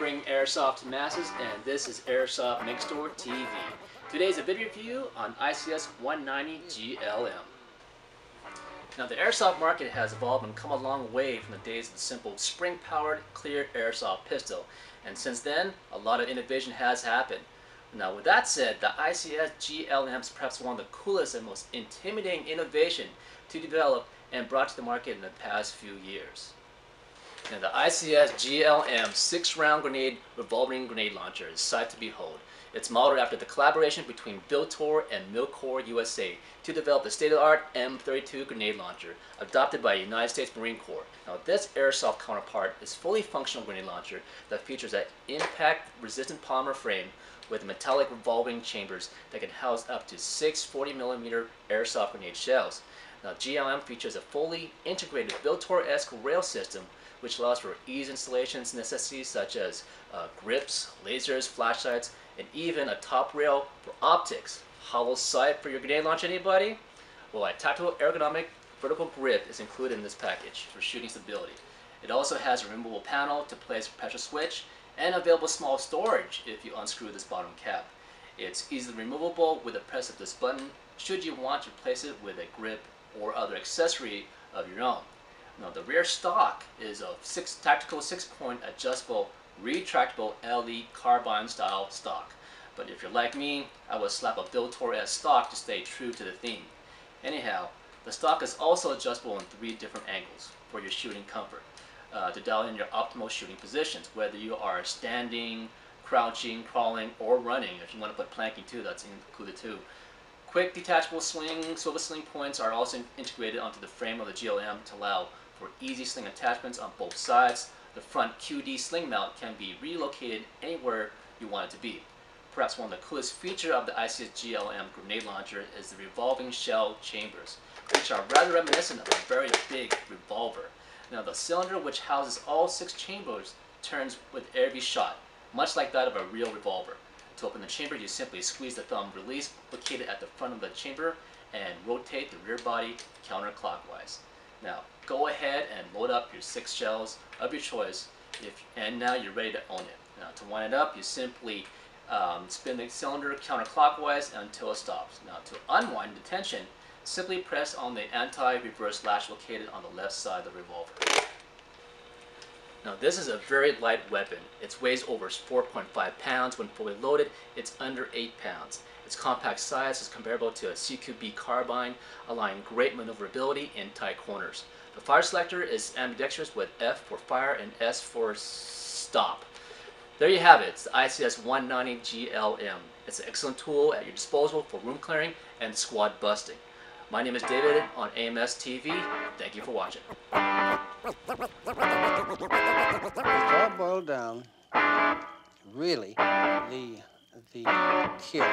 Bringing Airsoft to masses, and this is Airsoft Door TV. Today's a video review on ICS 190 GLM. Now the airsoft market has evolved and come a long way from the days of the simple spring-powered clear airsoft pistol, and since then a lot of innovation has happened. Now with that said, the ICS GLM is perhaps one of the coolest and most intimidating innovation to develop and brought to the market in the past few years. And the ICS GLM 6-round grenade revolving grenade launcher is sight to behold. It's modeled after the collaboration between VLTOR and Milkor USA to develop the state-of-the-art M32 grenade launcher adopted by the United States Marine Corps. Now this airsoft counterpart is fully functional grenade launcher that features an impact-resistant polymer frame with metallic revolving chambers that can house up to six 40mm airsoft grenade shells. Now GLM features a fully integrated VLTOR-esque rail system which allows for ease installations necessities such as uh, grips, lasers, flashlights, and even a top rail for optics. Hollow sight for your grenade launch, anybody? Well, a tactical ergonomic vertical grip is included in this package for shooting stability. It also has a removable panel to place a pressure switch and available small storage if you unscrew this bottom cap. It's easily removable with the press of this button should you want to replace it with a grip or other accessory of your own. Now the rear stock is a six, tactical six-point adjustable retractable LE carbine style stock. But if you're like me, I would slap a VLTOR S stock to stay true to the theme. Anyhow, the stock is also adjustable in three different angles for your shooting comfort uh, to dial in your optimal shooting positions, whether you are standing, crouching, crawling, or running. If you want to put planking too, that's included too. Quick detachable sling, swivel sling points are also integrated onto the frame of the GLM to allow for easy sling attachments on both sides. The front QD sling mount can be relocated anywhere you want it to be. Perhaps one of the coolest features of the ICS GLM grenade launcher is the revolving shell chambers, which are rather reminiscent of a very big revolver. Now the cylinder which houses all six chambers turns with every shot, much like that of a real revolver. To open the chamber, you simply squeeze the thumb release located at the front of the chamber and rotate the rear body counterclockwise. Now, go ahead and load up your six shells of your choice, if, and now you're ready to own it. Now, to wind it up, you simply um, spin the cylinder counterclockwise until it stops. Now, to unwind the tension, simply press on the anti-reverse latch located on the left side of the revolver. This is a very light weapon. It weighs over 4.5 pounds. When fully loaded, it's under 8 pounds. Its compact size is comparable to a CQB carbine, allowing great maneuverability in tight corners. The fire selector is ambidextrous with F for fire and S for stop. There you have it, it's the ICS 190 GLM. It's an excellent tool at your disposal for room clearing and squad busting. My name is David on AMS TV. Thank you for watching. It's all boiled down, really, the, the kill